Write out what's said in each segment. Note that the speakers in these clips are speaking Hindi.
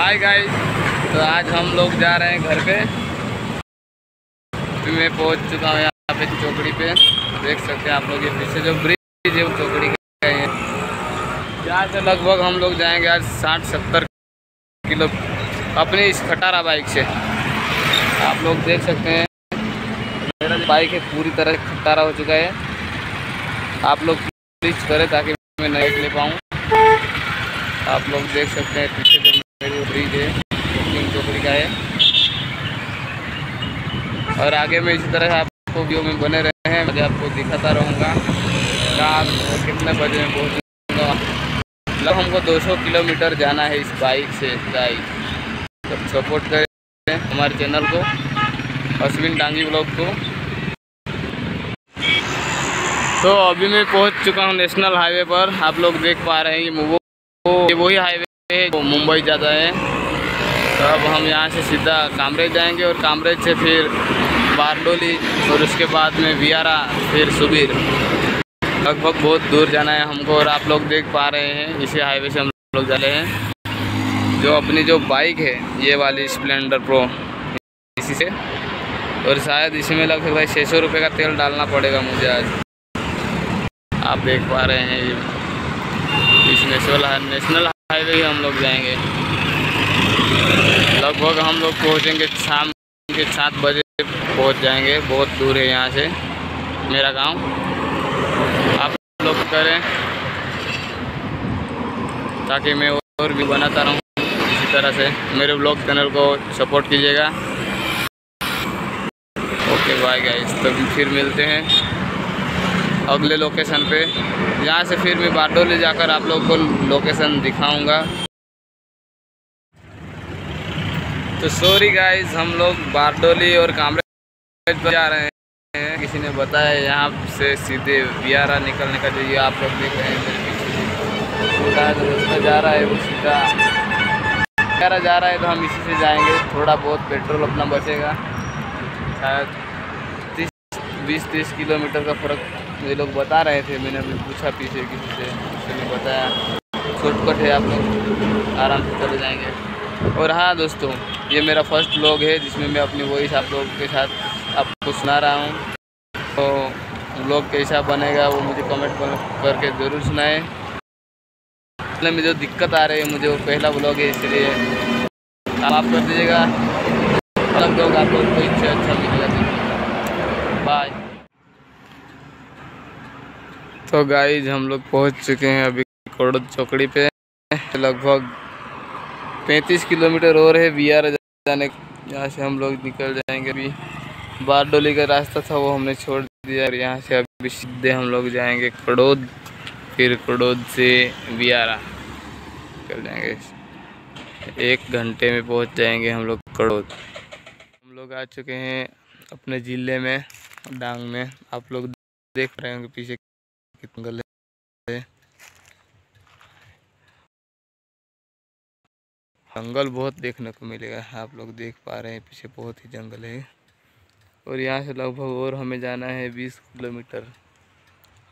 हाय गाइस तो आज हम लोग जा रहे हैं घर पे। अभी मैं पहुँच चुका हूँ यहाँ पे चौकड़ी पे। देख सकते हैं आप लोग ये पीछे जो ब्रिज है, वो चौकड़ी का है। यहाँ से लगभग हम लोग जाएँगे आज साठ सत्तर किलो अपनी इस खटारा बाइक से। आप लोग देख सकते हैं। मेरा बाइक है, पूरी तरह खटारा हो चुका है। आप लोग प्लीज़ करें ताकि मैं नहीं ले पाऊँ। आप लोग देख सकते हैं पीछे ब्रिज है का है। और आगे में इसी तरह आपको व्यू में बने रहे हैं। मैं आपको दिखाता रहूँगा। और कितने बजे में पहुँचूँगा। मतलब हमको 200 किलोमीटर जाना है इस बाइक से गाइस तो सपोर्ट करें हमारे चैनल को अश्विन डांगी ब्लॉग को। तो अभी मैं पहुँच चुका हूँ नेशनल हाईवे पर। आप लोग देख पा रहे हैं वो ये वही हाईवे मुंबई जाता है। तो अब हम यहाँ से सीधा कामरेज जाएँगे और कामरेज से फिर बारडोली और उसके बाद में वियारा फिर सुबीर। लगभग बहुत दूर जाना है हमको और आप लोग देख पा रहे हैं, इसी हाईवे से हम लोग जा रहे हैं। जो अपनी जो बाइक है, ये वाली स्प्लेंडर प्रो इसी से। और शायद इसी में लग सकता है छः सौ रुपये का तेल डालना पड़ेगा मुझे आज। आप देख पा रहे हैं, ये इस नेशनल नेशनल हाईवे ही हम लोग जाएँगे। लगभग हम लोग पहुँचेंगे शाम के सात बजे पहुँच जाएँगे। बहुत दूर है यहाँ से। मेरा गाँव। आप लोग करें। ताकि मैं और भी बनाता रहूँ इसी तरह से। मेरे ब्लॉग चैनल को सपोर्ट कीजिएगा। ओके बाय गाइस तो फिर मिलते हैं। अगले लोकेशन पे। यहाँ से फिर मैं बारडोली जाकर आप लोग को लोकेशन दिखाऊँगा। तो सॉरी गाइस हम लोग बारडोली और कामरेज पर जा रहे हैं। किसी ने बताया यहाँ से सीधे बियारा निकलने का जो ये आप लोग देख रहे हैं जो रहा है वो सीधा बियारा जा रहा है तो हम इसी से जाएँगे। थोड़ा बहुत पेट्रोल अपना बचेगा। शायद तीस, बीस, तीस किलोमीटर का फ़र्क ये लोग बता रहे थे, मैंने अभी पूछा पीछे किसी से, किसी ने बताया। शॉर्टकट है आप लोग, आराम से चले जाएँगे। और हाँ दोस्तों, ये मेरा फ़र्स्ट ब्लॉग है, जिसमें मैं अपनी वॉइस आप लोगों के साथ आपको सुना रहा हूँ। तो ब्लॉग कैसा बनेगा, वो मुझे कमेंट करके ज़रूर सुनाएँ। मतलब में जो दिक्कत आ रही है, मुझे वो पहला ब्लॉग है, इसलिए आप आप कर दीजिएगा। अलग लोग आप लोग को इससे अच्छा मिलेगा। बाय तो गाइज़ हम लोग पहुँच चुके हैं अभी कोड़द चौकड़ी पे। लगभग 35 किलोमीटर और है बिहार जाने यहाँ से हम लोग निकल जाएँगे अभी। बारडोली का रास्ता था, वो हमने छोड़ दिया और यहाँ से अभी सीधे हम लोग जाएँगे कड़ोद। फिर कड़ोद से बियारा निकल जाएँगे। एक घंटे में पहुँच जाएँगे हम लोग कड़ोद। हम लोग आ चुके हैं अपने ज़िले में, डांग में। आप लोग देख रहे होंगे पीछे जंगल है? जंगल बहुत देखने को मिलेगा, आप लोग देख पा रहे हैं, पीछे बहुत ही जंगल है। और यहाँ से लगभग और हमें जाना है बीस किलोमीटर।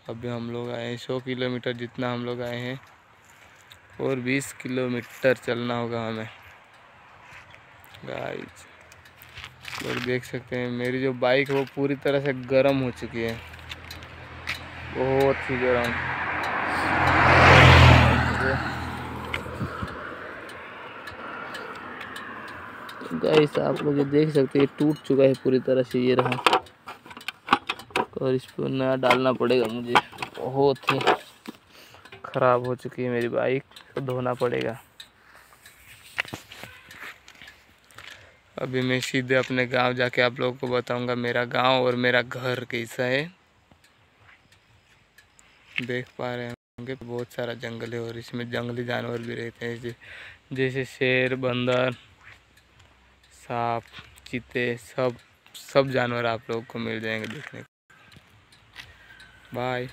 अभी हम लोग आए हैं, सौ किलोमीटर जितना हम लोग आए हैं, और बीस किलोमीटर चलना होगा हमें। गाइस लोग देख सकते हैं, मेरी जो बाइक है वो पूरी तरह से गर्म हो चुकी है। बहुत ही गर्म। गाइस आप लोग देख सकते हैं टूट चुका है पूरी तरह से ये रहा। और इस पर नया डालना पड़ेगा मुझे। बहुत ही ख़राब हो चुकी है मेरी बाइक तो धोना पड़ेगा। अभी मैं सीधे अपने गाँव जाके आप लोगों को बताऊँगा मेरा गाँव और मेरा घर कैसा है। देख पा रहे होंगे, बहुत सारा जंगल है और इसमें जंगली जानवर भी रहते हैं। जैसे शेर, बंदर, सांप, चीते, सब सब जानवर आप लोग को मिल जाएँगे देखने को। बाय